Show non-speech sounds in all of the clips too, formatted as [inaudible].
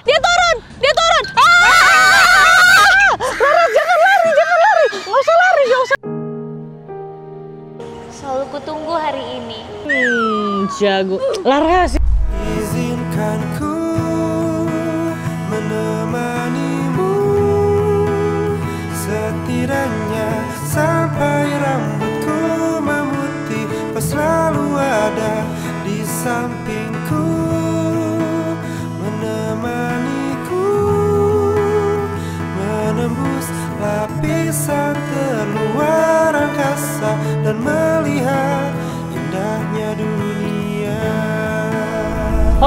Dia turun! Dia turun! Ah! Laras jangan lari, jangan lari. Nggak usah lari, nggak usah. Selalu kutunggu hari ini. Hmm, jago. Laras. Izinkan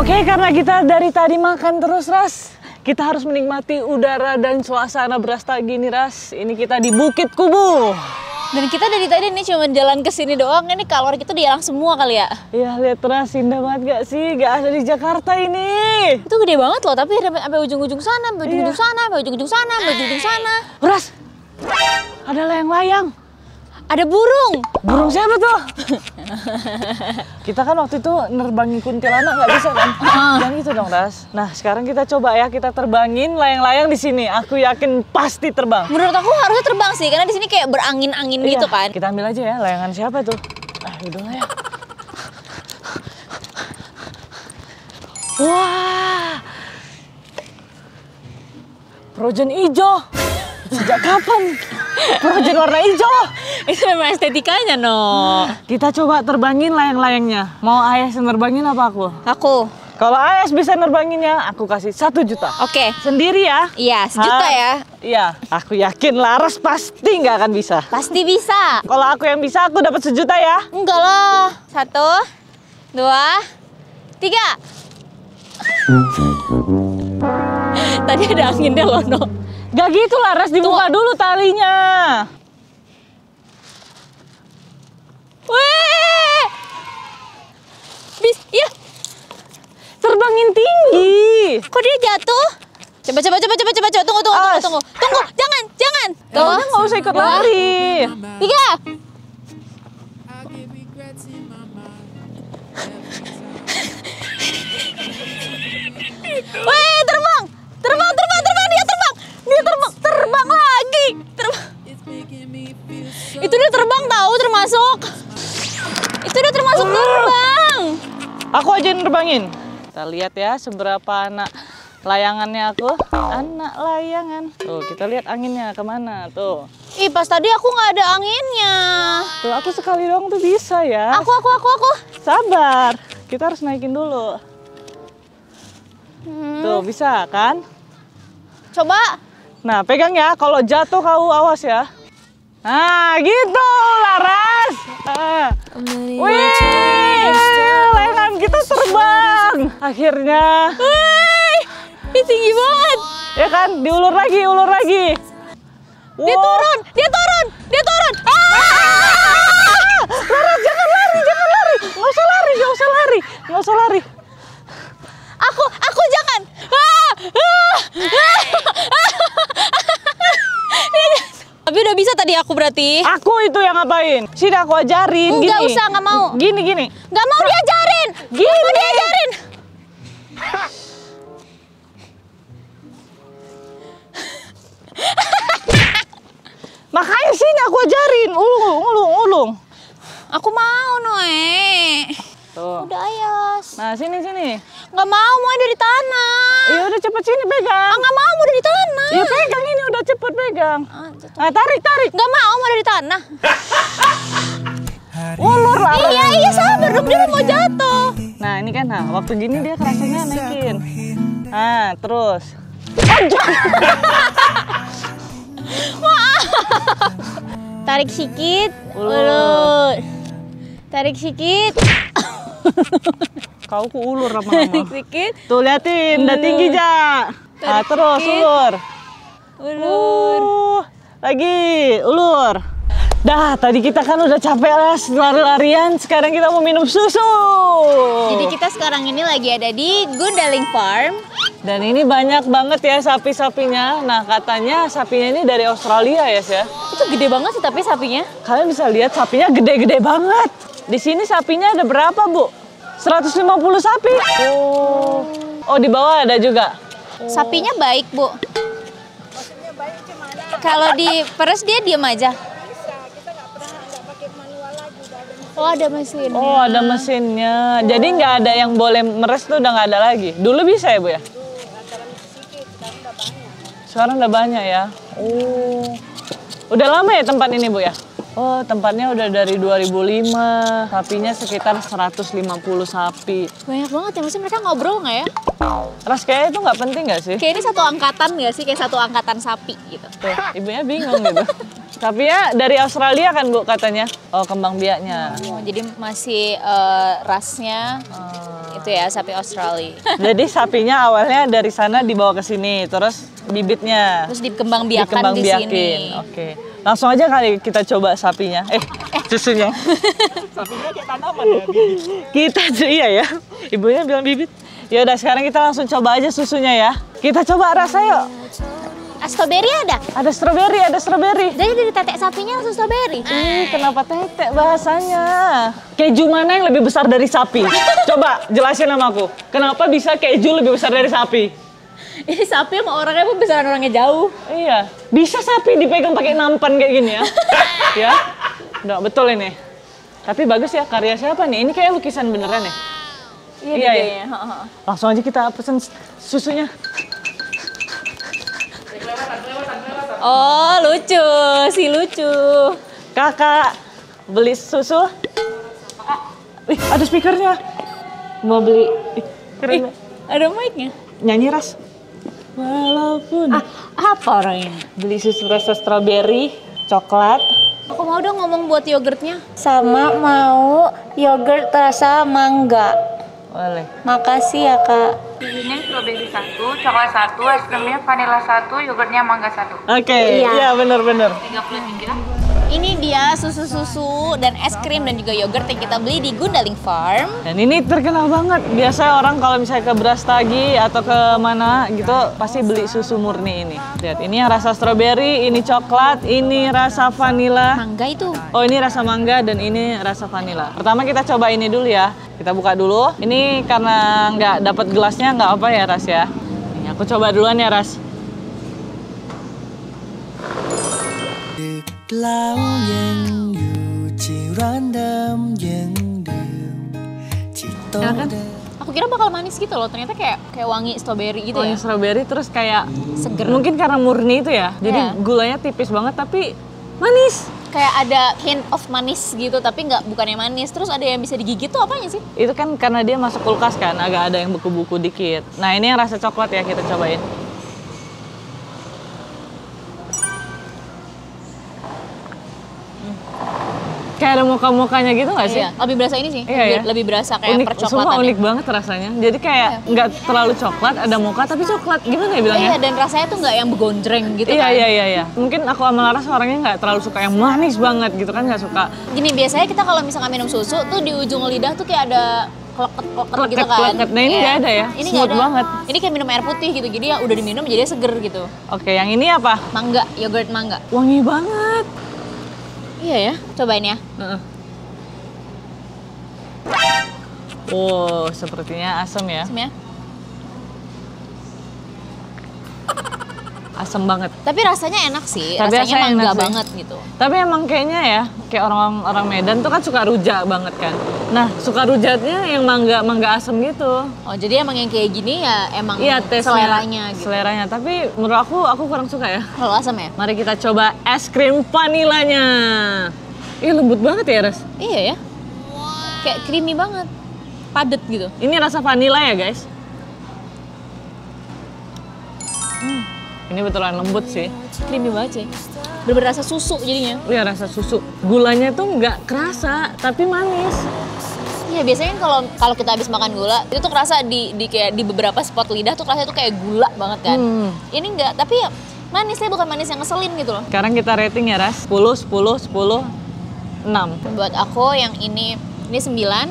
Oke, karena kita dari tadi makan terus, Ras. Kita harus menikmati udara dan suasana berasta gini, Ras. Ini kita di Bukit Kubu. Dan kita dari tadi nih cuma jalan ke sini doang. Ini kalori kita udah hilang semua kali ya. Ya, lihat Ras, indah banget gak sih? Gak ada di Jakarta ini. Itu gede banget loh, tapi sampai sampai ujung-ujung sana, sampai ujung-ujung Iya. sana, sampai ujung-ujung sana, sampai ujung-ujung sana. Ras, ada layang-layang. Ada burung. Burung siapa tuh? kita kan waktu itu nerbangin kuntilanak nggak bisa kan? [laughs] Jangan gitu dong, Ras. Nah, sekarang kita coba ya, kita terbangin layang-layang di sini. Aku yakin pasti terbang. Menurut aku harusnya terbang sih, karena di sini kayak berangin-angin gitu Iya, kan. Kita ambil aja ya, layangan siapa tuh? Ah, udah lah ya. Wah, Projen hijau. Sejak kapan? Projen warna hijau. Itu memang estetikanya, no. Kita coba terbangin layang-layangnya. Mau Ayas yang nerbangin apa aku? Aku. Kalau Ayas bisa nerbanginnya, aku kasih satu juta. Oke. Sendiri ya? Iya, sejuta ya. Iya, aku yakin Laras pasti nggak akan bisa. Pasti bisa. Kalau aku yang bisa, aku dapat sejuta ya. Enggak lah. Satu, dua, tiga. [laughs] Tadi ada anginnya loh, no. Gak gitu Laras, dibuka dulu talinya. Wih! Bis, ya. Terbangin tinggi. Kok dia jatuh? Coba, coba, coba, coba, coba, coba. Tunggu, tunggu, tunggu, tunggu. Tunggu, jangan, jangan. Tuh, nggak usah ikut lari. Tiga. Wih. Terbang, Aku aja yang nerbangin. Kita lihat ya seberapa anak layangannya aku. Anak layangan. Tuh, kita lihat anginnya ke mana. Tuh. Ih, pas tadi aku nggak ada anginnya. Tuh, aku sekali doang tuh bisa ya. Aku, aku, aku, aku. Sabar. Kita harus naikin dulu. Hmm, Tuh, bisa kan? coba. Nah, pegang ya. Kalau jatuh kau awas ya. Nah, gitu, Laras. Ah. Wih, layangan kita terbang. Akhirnya. Wih, ini tinggi banget. Ya kan, diulur lagi, ulur lagi. Dia Wow. turun, dia turun, dia turun. Ah! Laras, jangan lari, jangan lari. Nggak usah lari, nggak usah lari. Nggak usah lari. Aku, aku jangan. Ah! Ah! Tapi udah bisa tadi aku berarti. Aku itu yang ngapain? Sini aku ajarin. Nggak gini. usah, nggak mau. Gini, gini. Gak mau diajarin. Gini. Gak mau diajarin. [laughs] Makanya sini aku ajarin. Ulung, ulung, ulung. Aku mau, Noe. Tuh. Udah ayas. Nah, sini, sini. Gak mau, mau dari tanah. Ya udah cepet sini pegang. Ah, gak mau, mau dari tanah. Ya pegang ini udah pegang. Ah. Nah, tarik, tarik. Gak mau, mau dari tanah. [laughs] Ulur lah. Iya, iya, sabar dong. Dia mau jatuh. Nah, ini kan, nah, waktu gini dia kerasanya naikin. Nah, terus. [laughs] Tarik sikit. Ulur. Ulur. Tarik sikit. [laughs] Kau ku ulur Tarik lama-lama. sikit. Tuh, liatin. Udah tinggi, Ja. Nah, Tarik terus, ulur. Ulur. Uh, lagi, ulur. Dah, tadi kita kan udah capek lah lari-larian. Sekarang kita mau minum susu. Jadi kita sekarang ini lagi ada di Gundaling Farm. Dan ini banyak banget ya sapi-sapinya. Nah, katanya sapinya ini dari Australia ya, ya. Itu gede banget sih tapi sapinya. Kalian bisa lihat sapinya gede-gede banget. Di sini sapinya ada berapa, Bu? 150 sapi. Oh. Oh, di bawah ada juga. Sapinya baik, Bu. Kalau di peres dia diam aja. Oh, ada mesin. Oh ada mesinnya. Jadi nggak ada yang boleh meres tuh udah nggak ada lagi. Dulu bisa ya bu ya? Sekarang udah banyak ya. Oh. Udah lama ya tempat ini bu ya? Oh tempatnya udah dari 2005. Sapinya sekitar 150 sapi. Banyak banget ya, maksudnya mereka ngobrol nggak ya? Ras kayaknya itu nggak penting nggak sih? Kayak ini satu angkatan nggak sih? Kayak satu angkatan sapi gitu. Tuh, ibunya bingung gitu. [laughs] Tapi ya dari Australia kan bu katanya. Oh kembang biaknya. Oh, jadi masih eh, rasnya itu ya sapi Australia. [laughs] Jadi sapinya awalnya dari sana dibawa ke sini, terus bibitnya Terus dikembang biakan dikembang di biakin. sini. Oke. Langsung aja kali kita coba sapinya. Eh, [laughs] susunya. sapinya kayak tanaman ya, Kita iya ya. Ibunya bilang bibit. Ya udah sekarang kita langsung coba aja susunya ya. Kita coba rasa yuk. Ah, strawberry ada? Ada stroberi, ada stroberi. Jadi dari tetek sapinya langsung strawberry. Ih, kenapa tetek bahasanya? Keju mana yang lebih besar dari sapi? Coba jelasin sama aku. Kenapa bisa keju lebih besar dari sapi? Ini sapi sama orangnya pun besaran orangnya jauh. Iya, bisa sapi dipegang pakai nampan kayak gini ya. [laughs] ya, udah betul ini. Tapi bagus ya, karya siapa nih? Ini kayak lukisan beneran ya? Iya, Iya, iya. iya. Langsung aja kita pesen susunya. Oh, lucu. Si lucu. Kakak, beli susu? Ih, ada speakernya. Mau beli. Ih, keren. Ih, ada mic-nya. Nyanyi ras. Walaupun Ah, apa orang ini? beli susu rasa strawberry, coklat. Aku mau dong ngomong buat yogurtnya. Sama mau yogurt rasa mangga. Boleh. Makasih ya kak. Ini strawberry satu, coklat satu, es krimnya vanilla satu, yogurtnya mangga satu. Oke, iya bener-bener. 33. Ini dia susu-susu dan es krim dan juga yogurt yang kita beli di Gundaling Farm. Dan ini terkenal banget. Biasanya orang kalau misalnya ke Brastagi atau ke mana gitu pasti beli susu murni ini. Lihat, ini yang rasa strawberry, ini coklat, ini rasa vanilla. Mangga itu. Oh, ini rasa mangga dan ini rasa vanilla. Pertama kita coba ini dulu ya. Kita buka dulu. Ini karena nggak dapat gelasnya nggak apa ya Ras ya. Ini aku coba duluan ya Ras. ดึกแล้วยังอยู่ที่ร้านเดิมยังดื่มที่โต๊ะ Enak kan? เดิม Aku kira bakal manis gitu loh. Ternyata kayak kayak wangi strawberry gitu Wangi ya. strawberry terus kayak Seger. Mungkin karena murni itu ya. Jadi Iya. gulanya tipis banget tapi manis. Kayak ada hint of manis gitu, tapi nggak bukannya manis. Terus ada yang bisa digigit tuh apanya sih? Itu kan karena dia masuk kulkas kan, agak ada yang beku-beku dikit. Nah ini yang rasa coklat ya kita cobain. Kayak ada muka-mukanya gitu nggak sih? Iya, lebih berasa ini sih. Iya, lebih, ya? lebih berasa kayak unik, percoklatan. semua ya. unik banget rasanya. Jadi kayak nggak terlalu coklat, ada muka tapi coklat. Gimana ya bilangnya? Iya, dan rasanya tuh nggak yang begonjreng gitu Iya, kan. iya, iya, iya. Mungkin aku sama Laras orangnya nggak terlalu suka yang manis banget gitu kan, nggak suka. Gini, biasanya kita kalau misalkan minum susu tuh di ujung lidah tuh kayak ada keleket-keleket gitu kan. Keleket-keleket. Nah, ini Iya. nggak ada ya? Ini Smooth nggak ada. banget. Ini kayak minum air putih gitu. Jadi yang udah diminum jadi seger gitu. Oke, yang ini apa? Mangga, yogurt mangga. Wangi banget. Iya ya, cobain ya. Heeh. Oh, sepertinya asam ya. Asam ya. Asam banget. Tapi rasanya enak sih. Tapi rasanya rasanya mangga enak sih. banget gitu. Tapi emang kayaknya ya, kayak orang-orang Medan tuh kan suka rujak banget kan. Nah, suka rujaknya yang mangga mangga asam gitu. Oh, jadi emang yang kayak gini ya emang Iya, tesnya. seleranya gitu. Seleranya, tapi menurut aku aku kurang suka ya. Kalau asam ya? Mari kita coba es krim vanilanya. Ih, lembut banget ya, Res. Iya ya. Kayak creamy banget. Padet gitu. Ini rasa vanila ya, guys. Ini betulan lembut sih. Creamy banget sih. Bener-bener rasa susu jadinya. Iya rasa susu. Gulanya tuh nggak kerasa, tapi manis. Iya biasanya kan kalau kalau kita habis makan gula itu tuh kerasa di di kayak di beberapa spot lidah tuh kerasa tuh kayak gula banget kan. Hmm. Ini enggak, tapi ya manisnya bukan manis yang ngeselin gitu loh. Sekarang kita rating ya, Ras. 10, 10, 10, 6. Buat aku yang ini ini 9,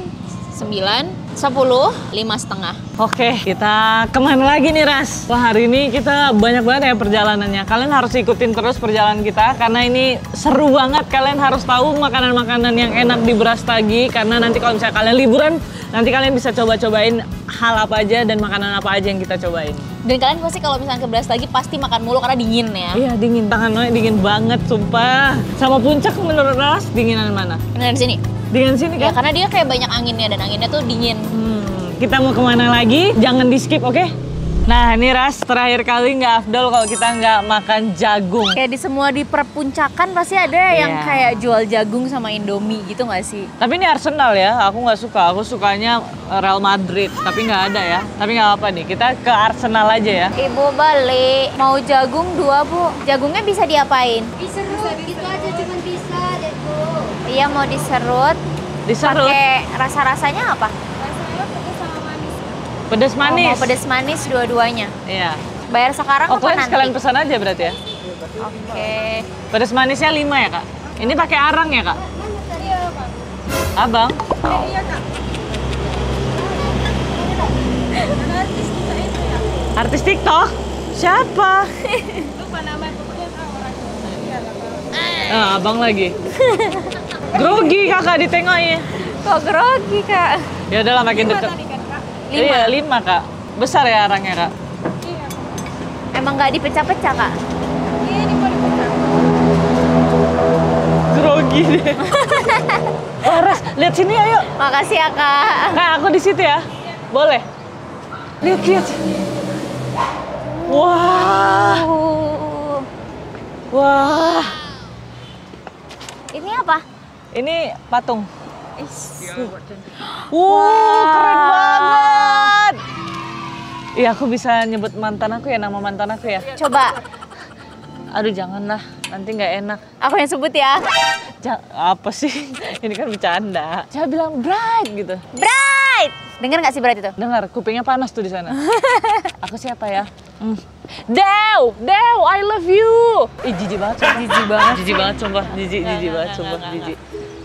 9, Sepuluh, lima setengah. Oke, kita ke mana lagi nih Ras? Wah hari ini kita banyak banget ya perjalanannya. Kalian harus ikutin terus perjalanan kita karena ini seru banget. Kalian harus tahu makanan-makanan yang enak di Brastagi karena nanti kalau misalnya kalian liburan, nanti kalian bisa coba-cobain hal apa aja dan makanan apa aja yang kita cobain. Dan kalian pasti kalau misalnya ke Beras lagi pasti makan mulu karena dingin ya. Iya dingin, tangan dingin banget sumpah. Sama puncak menurut Ras dinginan mana? Benar di sini. Dingin sini Ya kan? karena dia kayak banyak anginnya dan anginnya tuh dingin. Hmm, kita mau ke mana lagi? Jangan di skip, oke? Nah ini Ras, terakhir kali nggak afdol kalau kita nggak makan jagung. Kayak di semua di perpuncakan pasti ada yang Iya. kayak jual jagung sama Indomie gitu nggak sih? Tapi ini Arsenal ya, aku nggak suka. Aku sukanya Real Madrid, tapi nggak ada ya. Tapi nggak apa nih, kita ke Arsenal aja ya. Ibu balik. Mau jagung dua, Bu. Jagungnya bisa diapain? diserut gitu aja cuman bisa deh bu Iya, mau diserut. Diserut, Pakai rasa-rasanya apa? rasanya pedas sama manis pedas Oh, manis. mau pedas manis dua-duanya. Iya. Bayar sekarang Oh, apa kalian nanti? sekalian pesan aja berarti ya? Oke. Pedas manisnya 5 ya, Kak? Ini pakai arang ya, Kak? iya Abang? iya kak artis TikTok? Siapa? lupa [laughs] nama ah, abang lagi. Grogi kakak ditengoknya. Kok grogi, Kak? Ya udahlah makin Lima Iya, lima kak. Besar ya arangnya kak. iya Emang nggak dipecah-pecah, Kak? ini mau dipecah Grogi deh. [laughs] oh, Ras, lihat sini ayo. Makasih ya, Kak. Kak, aku di situ ya. Boleh? Lihat, lihat. Wah, Uh, wah. ini apa? Ini patung. [gasps] Wow, keren banget. Iya, aku bisa nyebut mantan aku ya, nama mantan aku ya. Coba, Aduh, janganlah. Nanti nggak enak. aku yang sebut ya. Ja- apa sih? [laughs] Ini kan bercanda. Saya bilang bright gitu. Bright! Dengar nggak sih Bright itu? Dengar, kupingnya panas tuh di sana. [laughs] Aku siapa ya? Hmm. Dew, Dew, I love you. Ih, jijik banget. Jijik banget. [laughs] Jijik banget, sumpah. Jijik, jijik banget, sumpah. Jijik.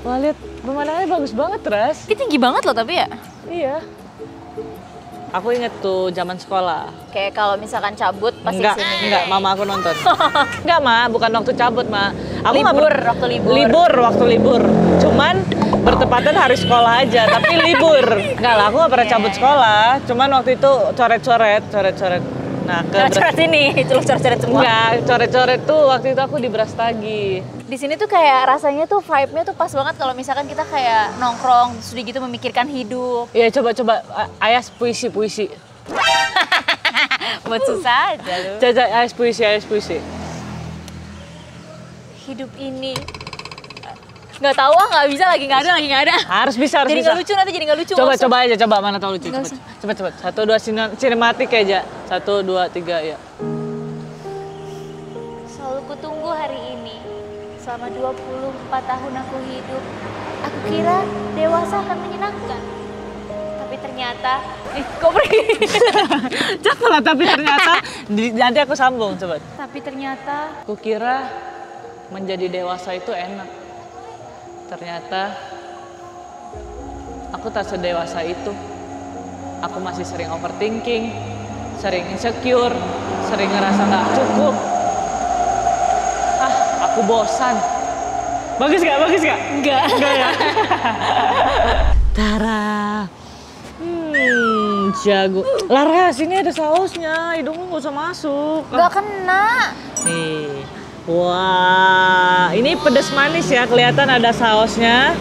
Wah, lihat pemandangannya bagus banget, Ras. Ini tinggi banget loh tapi ya. Iya. Aku inget tuh zaman sekolah. Kayak kalau misalkan cabut pasti enggak, sini. enggak, mama aku nonton. [laughs] enggak, Ma, bukan waktu cabut, Ma. Aku Libur, waktu libur. Libur, waktu libur. Cuman bertepatan hari sekolah aja, tapi libur. [laughs] Enggak lah, aku nggak pernah cabut sekolah. Cuman waktu itu coret-coret, coret-coret. Nah, ke Coret-coret ini, coret-coret semua. Enggak, coret-coret tuh waktu itu aku di Brastagi. Di sini tuh kayak rasanya tuh vibe-nya tuh pas banget kalau misalkan kita kayak nongkrong terus udah gitu memikirkan hidup. Iya, coba-coba Ayas puisi-puisi. [laughs] Buat susah aja lu. Caca Ayas puisi, Ayas puisi. Hidup ini nggak tahu ah nggak bisa lagi nggak ada lagi nggak ada. Harus bisa, harus Jadi bisa. nggak lucu nanti jadi nggak lucu. Coba coba aja coba mana tahu lucu. Cepet cepet cepet. Satu dua sine- sinematik aja. Satu dua tiga ya. Selalu kutunggu hari ini. Selama 24 tahun aku hidup, aku kira dewasa akan menyenangkan. Tapi ternyata Ih, kok pergi? [laughs] Jangan lah tapi ternyata nanti aku sambung coba. tapi ternyata Aku kira menjadi dewasa itu enak. Ternyata aku tak sedewasa itu. Aku masih sering overthinking, sering insecure, sering ngerasa nggak cukup. Ah, aku bosan. Bagus gak? Bagus gak? Enggak. Enggak ya? [laughs] Tara. Hmm, jago. Laras, ini ada sausnya. Hidungmu nggak usah masuk. gak kena. Nih. Wah, ini pedas manis ya. Kelihatan ada sausnya.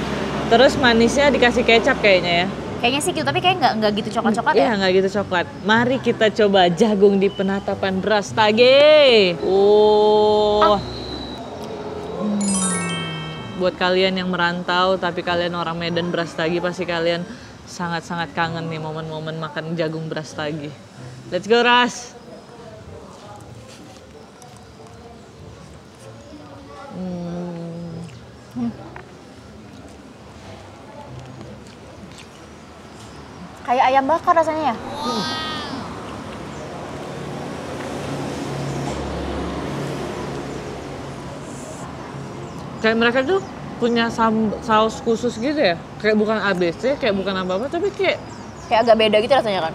Terus manisnya dikasih kecap kayaknya ya. Kayaknya sih gitu tapi kayak nggak nggak gitu coklat-coklat ya. Iya, nggak gitu coklat. Mari kita coba jagung di penatapan beras tage. Oh. Hmm. Buat kalian yang merantau tapi kalian orang Medan beras tagi pasti kalian sangat-sangat kangen nih momen-momen makan jagung beras tagi. Let's go Ras. Hmm. Kayak ayam bakar rasanya ya. kayak mereka tuh punya saus khusus gitu ya kayak bukan ABC kayak bukan apa apa tapi kayak Kayak agak beda gitu rasanya kan.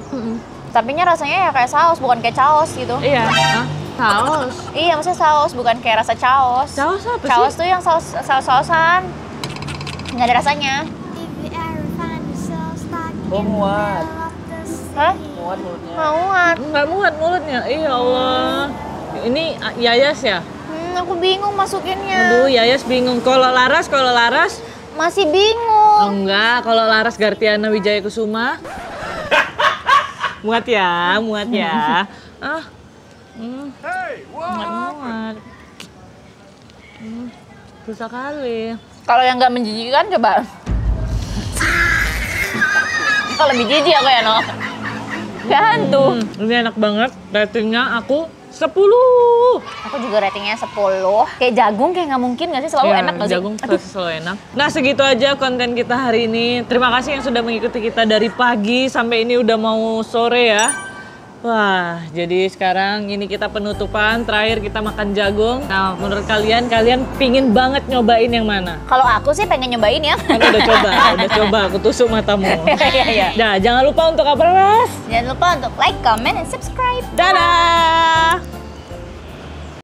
Tapi nya rasanya ya kayak saus, bukan kayak caos gitu. Iya. Hah? Saus. Iya, maksudnya saus, bukan kayak rasa caos. Saus apa sih? Caos tuh yang saus saus sausan. Nggak ada rasanya. Oh, muat. Hah? Muat mulutnya. Mauan. Enggak muat mulutnya. Iya Allah. Ini ah, Yayas ya? Hmm, aku bingung masukinnya. Aduh, Yayas bingung. Kalau Laras, kalau Laras Masih bingung. Enggak, kalau Laras Gartiana Wijaya Kusuma. [laughs] muat ya, muat ya. [laughs] Ah. Hmm. Muat, muat. Hmm. Susah kali. Kalau yang nggak menjijikan coba. Kalau lebih jijik aku ya, no. Gak hantu. Hmm, ini enak banget. Ratingnya aku 10. Aku juga ratingnya 10. Kayak jagung kayak nggak mungkin nggak sih? Selalu Ya, enak nggak sih? Jagung pasti selalu enak. Nah segitu aja konten kita hari ini. Terima kasih yang sudah mengikuti kita dari pagi sampai ini udah mau sore ya. Wah, jadi sekarang ini kita penutupan. Terakhir kita makan jagung. Nah, menurut kalian, kalian pingin banget nyobain yang mana? Kalau aku sih pengen nyobain ya. Kan udah coba, [laughs] udah coba. Aku tusuk matamu. [laughs] Iya, iya. Nah, jangan lupa untuk apa, Mas? Jangan lupa untuk like, comment, dan subscribe. Dadah!